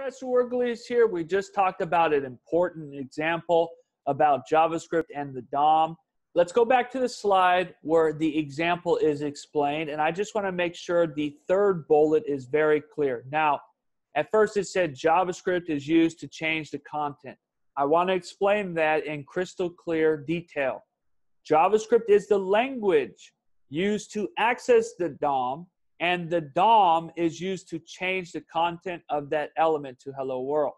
Professor Wergeles is here. We just talked about an important example about JavaScript and the DOM. Let's go back to the slide where the example is explained. And I just want to make sure the third bullet is very clear. Now, at first it said JavaScript is used to change the content. I want to explain that in crystal clear detail. JavaScript is the language used to access the DOM and the DOM is used to change the content of that element to hello world.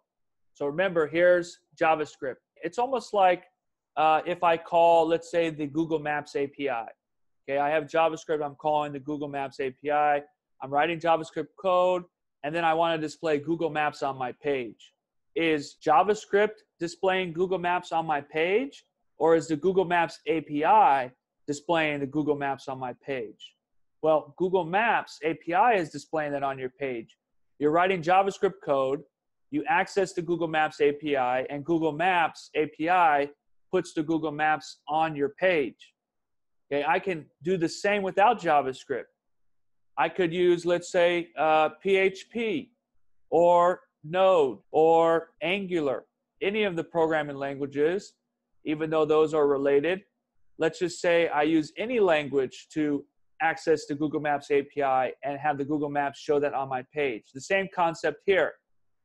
So remember, here's JavaScript. It's almost like uh, if I call, let's say, the Google Maps API. Okay, I have JavaScript, I'm calling the Google Maps API. I'm writing JavaScript code, and then I want to display Google Maps on my page. Is JavaScript displaying Google Maps on my page, or is the Google Maps API displaying the Google Maps on my page? Well, Google Maps API is displaying that on your page. You're writing JavaScript code, you access the Google Maps API, and Google Maps API puts the Google Maps on your page. Okay, I can do the same without JavaScript. I could use, let's say, uh, PHP or Node or Angular, any of the programming languages, even though those are related. Let's just say I use any language to access the Google Maps API and have the Google Maps show that on my page. The same concept here.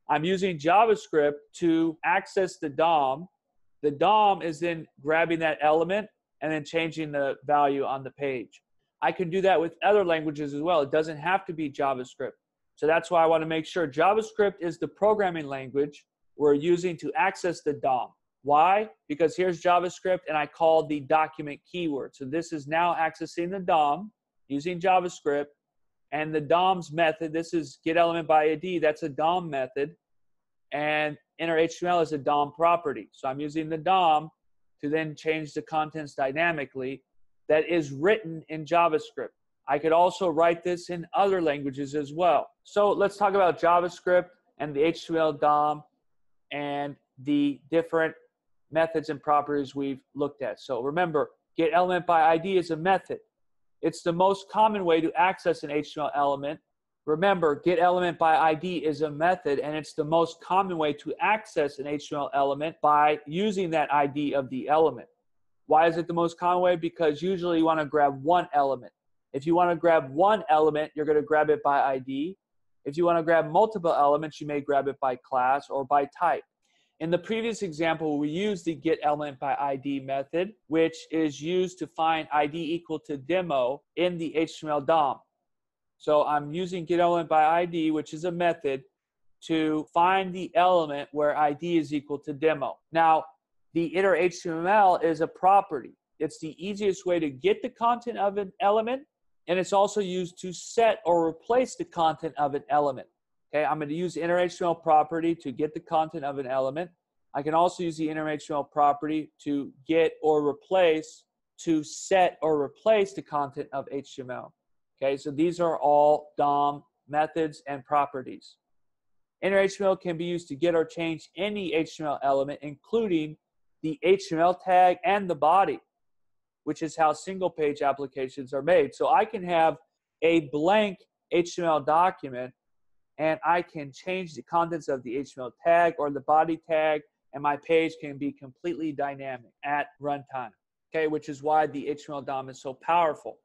I'm using JavaScript to access the DOM. The DOM is then grabbing that element and then changing the value on the page. I can do that with other languages as well. It doesn't have to be JavaScript. So that's why I want to make sure JavaScript is the programming language we're using to access the DOM. Why? Because here's JavaScript and I call the document keyword. So this is now accessing the DOM using JavaScript. And the DOMS method, this is get element by ID, that's a DOM method. And inner HTML is a DOM property. So I'm using the DOM to then change the contents dynamically that is written in JavaScript. I could also write this in other languages as well. So let's talk about JavaScript and the HTML DOM and the different methods and properties we've looked at. So remember, get element by ID is a method. It's the most common way to access an HTML element. Remember, get element by ID is a method, and it's the most common way to access an HTML element by using that ID of the element. Why is it the most common way? Because usually you want to grab one element. If you want to grab one element, you're going to grab it by ID. If you want to grab multiple elements, you may grab it by class or by type. In the previous example, we used the get element by ID method, which is used to find ID equal to demo in the HTML DOM. So I'm using get element by ID, which is a method to find the element where ID is equal to demo. Now, the inner HTML is a property. It's the easiest way to get the content of an element, and it's also used to set or replace the content of an element. Okay, I'm going to use inner HTML property to get the content of an element. I can also use the inner HTML property to get or replace, to set or replace the content of HTML. Okay, so these are all DOM methods and properties. Inner HTML can be used to get or change any HTML element, including the HTML tag and the body, which is how single page applications are made. So I can have a blank HTML document and I can change the contents of the HTML tag or the body tag, and my page can be completely dynamic at runtime. Okay, which is why the HTML DOM is so powerful.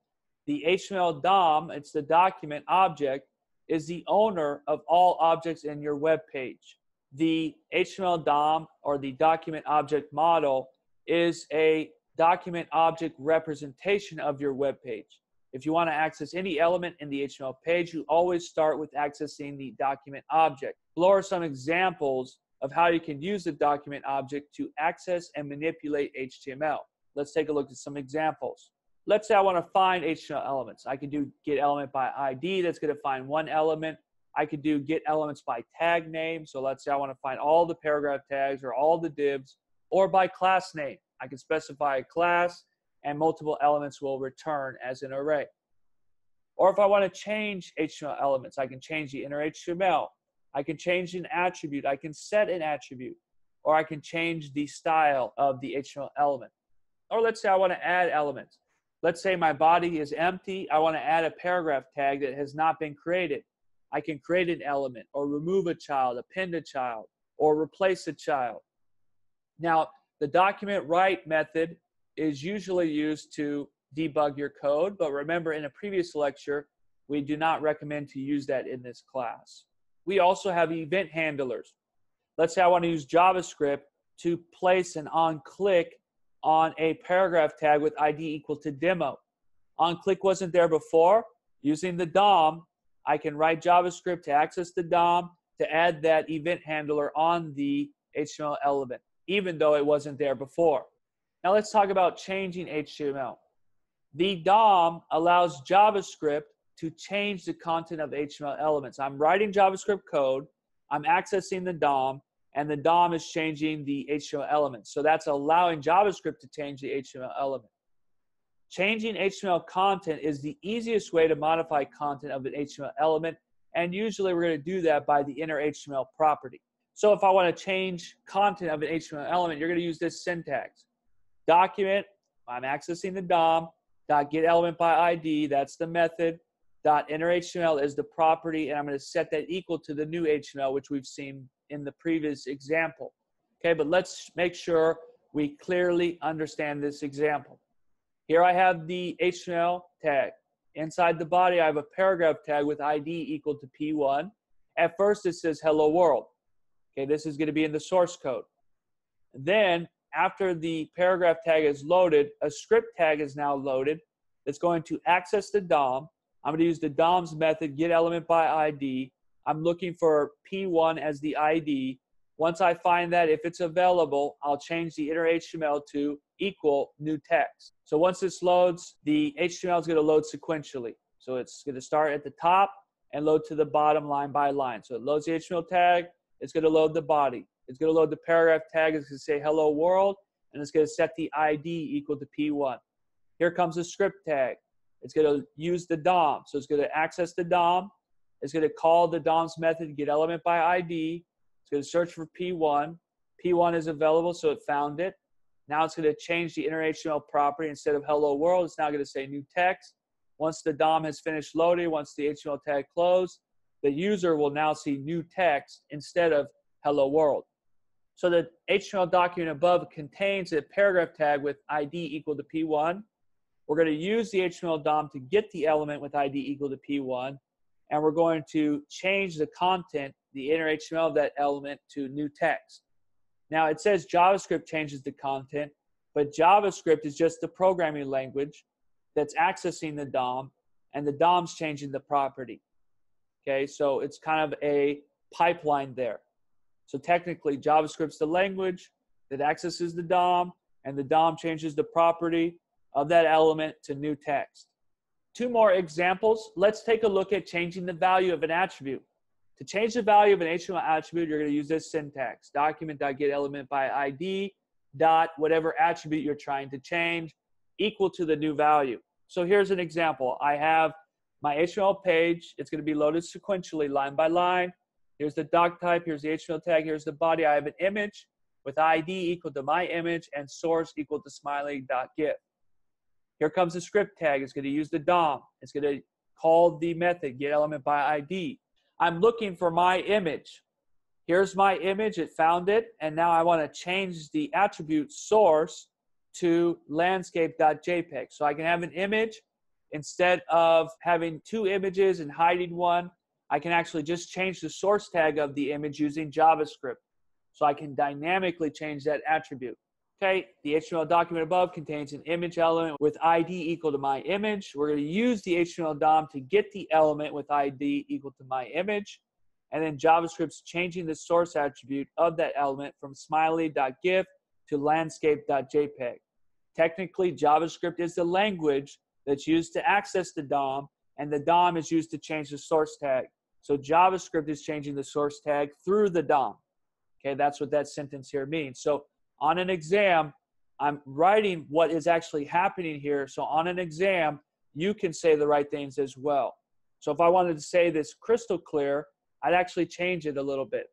The HTML DOM, it's the document object, is the owner of all objects in your web page. The HTML DOM or the document object model is a document object representation of your web page. If you want to access any element in the HTML page, you always start with accessing the document object. Below are some examples of how you can use the document object to access and manipulate HTML. Let's take a look at some examples. Let's say I want to find HTML elements. I can do get element by ID. That's going to find one element. I could do get elements by tag name. So let's say I want to find all the paragraph tags or all the divs or by class name. I can specify a class and multiple elements will return as an array. Or if I want to change HTML elements, I can change the inner HTML. I can change an attribute. I can set an attribute. Or I can change the style of the HTML element. Or let's say I want to add elements. Let's say my body is empty. I want to add a paragraph tag that has not been created. I can create an element or remove a child, append a child, or replace a child. Now, the document write method is usually used to debug your code, but remember in a previous lecture, we do not recommend to use that in this class. We also have event handlers. Let's say I want to use JavaScript to place an on click on a paragraph tag with ID equal to demo. On click wasn't there before. Using the DOM, I can write JavaScript to access the DOM to add that event handler on the HTML element, even though it wasn't there before. Now let's talk about changing HTML. The DOM allows JavaScript to change the content of HTML elements. I'm writing JavaScript code, I'm accessing the DOM, and the DOM is changing the HTML element. So that's allowing JavaScript to change the HTML element. Changing HTML content is the easiest way to modify content of an HTML element, and usually we're going to do that by the inner HTML property. So if I want to change content of an HTML element, you're going to use this syntax. Document, I'm accessing the DOM, dot get element by ID, that's the method, dot inner HTML is the property, and I'm going to set that equal to the new HTML, which we've seen in the previous example. Okay, but let's make sure we clearly understand this example. Here I have the HTML tag. Inside the body, I have a paragraph tag with ID equal to P1. At first, it says hello world. Okay, this is going to be in the source code. Then, after the paragraph tag is loaded, a script tag is now loaded. It's going to access the DOM. I'm going to use the DOM's method, get element by ID. I'm looking for P1 as the ID. Once I find that, if it's available, I'll change the inner HTML to equal new text. So once this loads, the HTML is going to load sequentially. So it's going to start at the top and load to the bottom line by line. So it loads the HTML tag, it's going to load the body. It's going to load the paragraph tag, it's going to say hello world, and it's going to set the ID equal to P1. Here comes the script tag. It's going to use the DOM. So it's going to access the DOM. It's going to call the DOM's method, get element by ID. It's going to search for P1. P1 is available, so it found it. Now it's going to change the inner HTML property. Instead of hello world, it's now going to say new text. Once the DOM has finished loading, once the HTML tag closed, the user will now see new text instead of hello world. So the HTML document above contains a paragraph tag with ID equal to P1. We're going to use the HTML DOM to get the element with ID equal to P1, and we're going to change the content, the inner HTML of that element to new text. Now it says JavaScript changes the content, but JavaScript is just the programming language that's accessing the DOM, and the DOM's changing the property. Okay, so it's kind of a pipeline there. So technically, JavaScript's the language that accesses the DOM, and the DOM changes the property of that element to new text. Two more examples. Let's take a look at changing the value of an attribute. To change the value of an HTML attribute, you're going to use this syntax, document.getElement by ID dot whatever attribute you're trying to change equal to the new value. So here's an example. I have my HTML page. It's going to be loaded sequentially line by line. Here's the doc type. Here's the HTML tag. Here's the body. I have an image with ID equal to my image and source equal to smiley.gif. Here comes the script tag. It's going to use the DOM. It's going to call the method get element by ID. I'm looking for my image. Here's my image, it found it, and now I want to change the attribute source to landscape.jpg. So I can have an image instead of having two images and hiding one. I can actually just change the source tag of the image using JavaScript. So I can dynamically change that attribute. Okay, the HTML document above contains an image element with ID equal to my image. We're going to use the HTML DOM to get the element with ID equal to my image. And then JavaScript's changing the source attribute of that element from smiley.gif to landscape.jpg. Technically, JavaScript is the language that's used to access the DOM, and the DOM is used to change the source tag. So JavaScript is changing the source tag through the DOM. Okay, that's what that sentence here means. So on an exam, I'm writing what is actually happening here. So on an exam, you can say the right things as well. So if I wanted to say this crystal clear, I'd actually change it a little bit.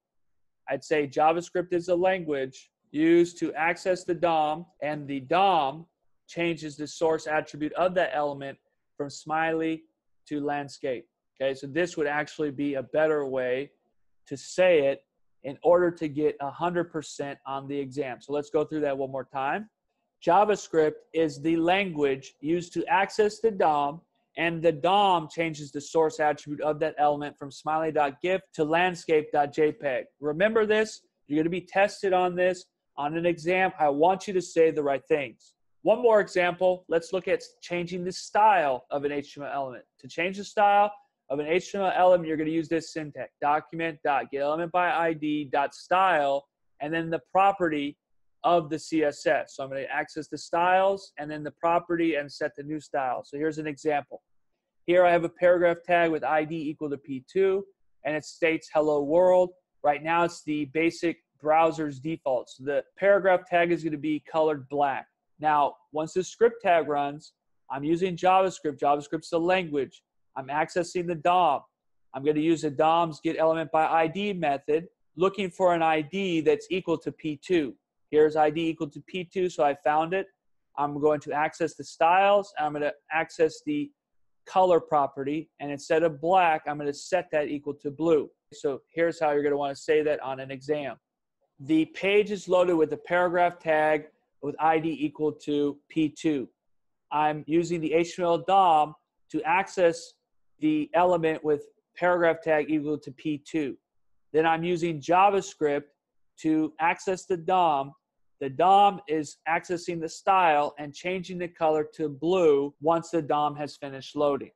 I'd say JavaScript is a language used to access the DOM, and the DOM changes the source attribute of that element from smiley to landscape. Okay, so this would actually be a better way to say it in order to get 100% on the exam. So let's go through that one more time. JavaScript is the language used to access the DOM, and the DOM changes the source attribute of that element from smiley.gif to landscape.jpg. Remember this, you're going to be tested on this on an exam. I want you to say the right things. One more example, let's look at changing the style of an HTML element. To change the style of an HTML element, you're going to use this syntax, document dot get element by ID dot style, and then the property of the CSS. So I'm going to access the styles and then the property and set the new style. So here's an example. Here I have a paragraph tag with ID equal to P2 and it states hello world. Right now it's the basic browser's default. So the paragraph tag is going to be colored black. Now, once the script tag runs, I'm using JavaScript. JavaScript's a language. I'm accessing the DOM. I'm going to use the DOM's get element by ID method, looking for an ID that's equal to P2. Here's ID equal to P2, so I found it. I'm going to access the styles. I'm going to access the color property, and instead of black, I'm going to set that equal to blue. So here's how you're going to want to say that on an exam. The page is loaded with a paragraph tag with ID equal to P2. I'm using the HTML DOM to access the element with paragraph tag equal to P2. Then I'm using JavaScript to access the DOM. The DOM is accessing the style and changing the color to blue once the DOM has finished loading.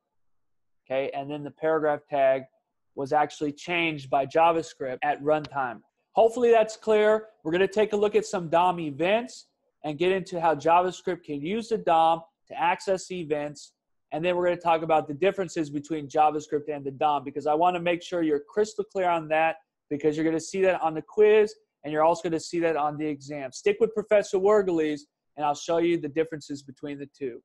Okay, and then the paragraph tag was actually changed by JavaScript at runtime. Hopefully that's clear. We're going to take a look at some DOM events and get into how JavaScript can use the DOM to access events and then we're going to talk about the differences between JavaScript and the DOM because I want to make sure you're crystal clear on that because you're going to see that on the quiz and you're also going to see that on the exam. Stick with Professor Wergeles and I'll show you the differences between the two.